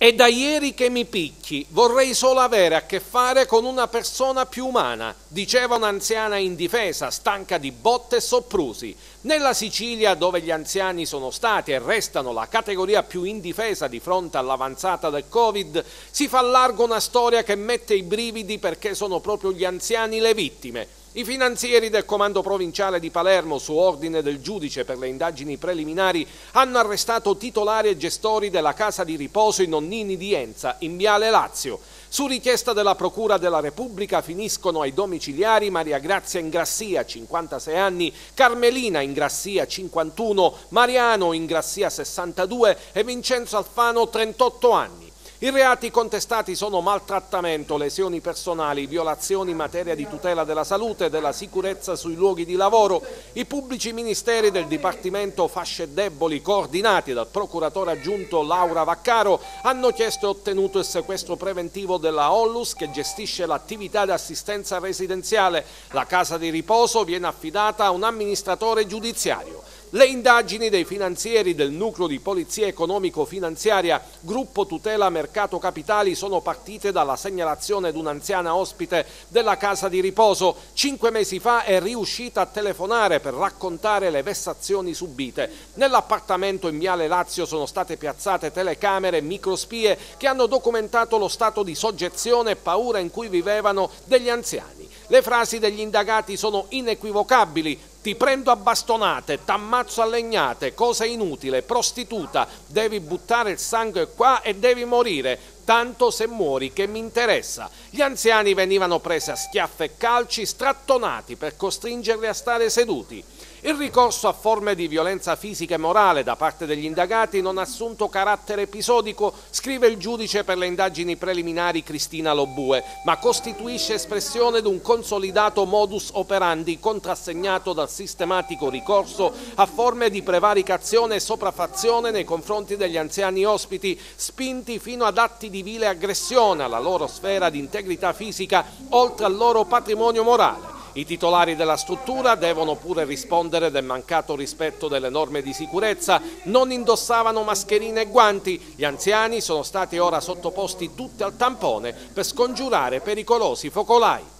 È da ieri che mi picchi, vorrei solo avere a che fare con una persona più umana, diceva un'anziana indifesa, stanca di botte e soprusi. Nella Sicilia, dove gli anziani sono stati e restano la categoria più indifesa di fronte all'avanzata del Covid, si fa largo una storia che mette i brividi perché sono proprio gli anziani le vittime. I finanzieri del comando provinciale di Palermo, su ordine del giudice per le indagini preliminari, hanno arrestato titolari e gestori della casa di riposo i nonnini di Enza, in Viale Lazio. Su richiesta della Procura della Repubblica finiscono ai domiciliari Maria Grazia Ingrassia, 56 anni, Carmelina Ingrassia, 51, Mariano Ingrassia, 62 e Vincenzo Alfano, 38 anni. I reati contestati sono maltrattamento, lesioni personali, violazioni in materia di tutela della salute e della sicurezza sui luoghi di lavoro. I pubblici ministeri del Dipartimento Fasce Deboli, coordinati dal procuratore aggiunto Laura Vaccaro, hanno chiesto e ottenuto il sequestro preventivo della Ollus che gestisce l'attività di assistenza residenziale. La casa di riposo viene affidata a un amministratore giudiziario. Le indagini dei finanzieri del nucleo di polizia economico-finanziaria Gruppo Tutela Mercato Capitali sono partite dalla segnalazione di un'anziana ospite della casa di riposo. Cinque mesi fa è riuscita a telefonare per raccontare le vessazioni subite. Nell'appartamento in Viale Lazio sono state piazzate telecamere e microspie che hanno documentato lo stato di soggezione e paura in cui vivevano degli anziani. Le frasi degli indagati sono inequivocabili. Ti prendo a bastonate, t'ammazzo a legnate, cosa inutile, prostituta, devi buttare il sangue qua e devi morire. Tanto se muori che mi interessa. Gli anziani venivano presi a schiaffi e calci, strattonati per costringerli a stare seduti. Il ricorso a forme di violenza fisica e morale da parte degli indagati non ha assunto carattere episodico, scrive il giudice per le indagini preliminari Cristina Lobue, ma costituisce espressione di un consolidato modus operandi contrassegnato dal sistematico ricorso a forme di prevaricazione e sopraffazione nei confronti degli anziani ospiti, spinti fino ad atti di vile aggressione alla loro sfera di integrità fisica, oltre al loro patrimonio morale. I titolari della struttura devono pure rispondere del mancato rispetto delle norme di sicurezza, non indossavano mascherine e guanti, gli anziani sono stati ora sottoposti tutti al tampone per scongiurare pericolosi focolai.